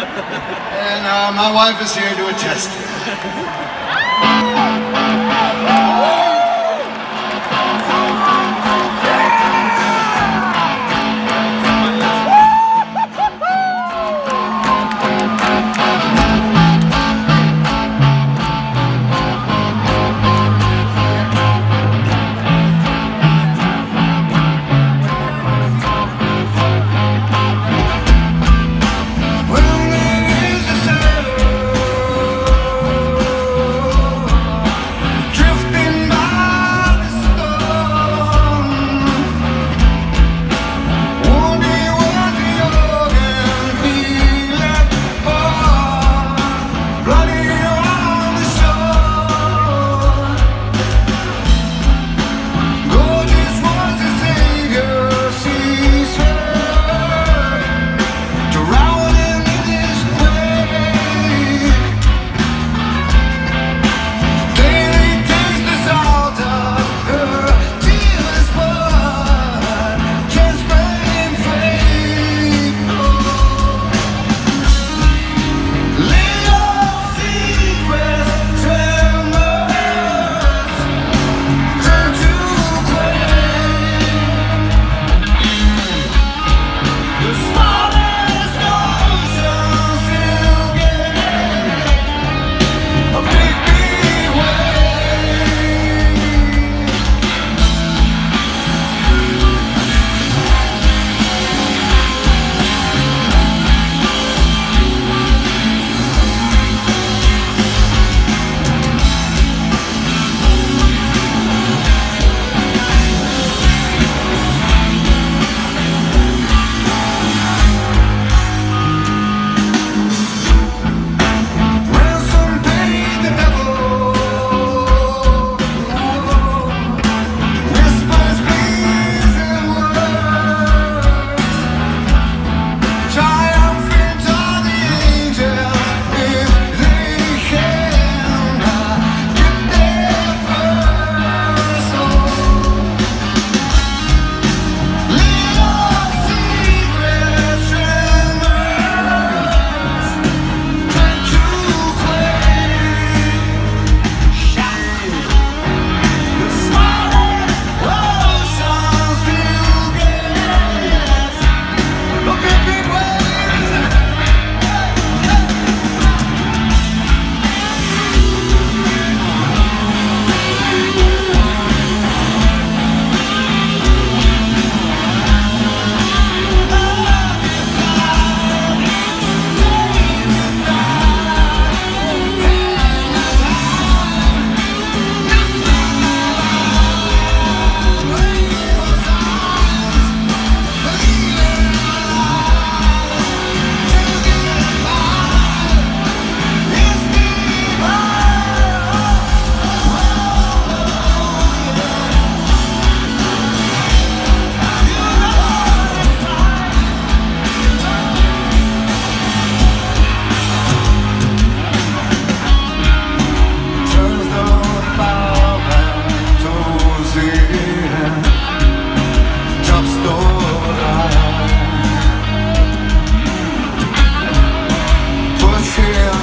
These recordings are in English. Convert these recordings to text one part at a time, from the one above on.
and uh, my wife is here to attest.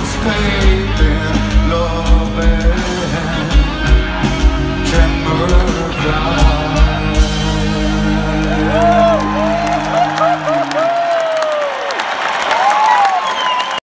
Spain, Lord.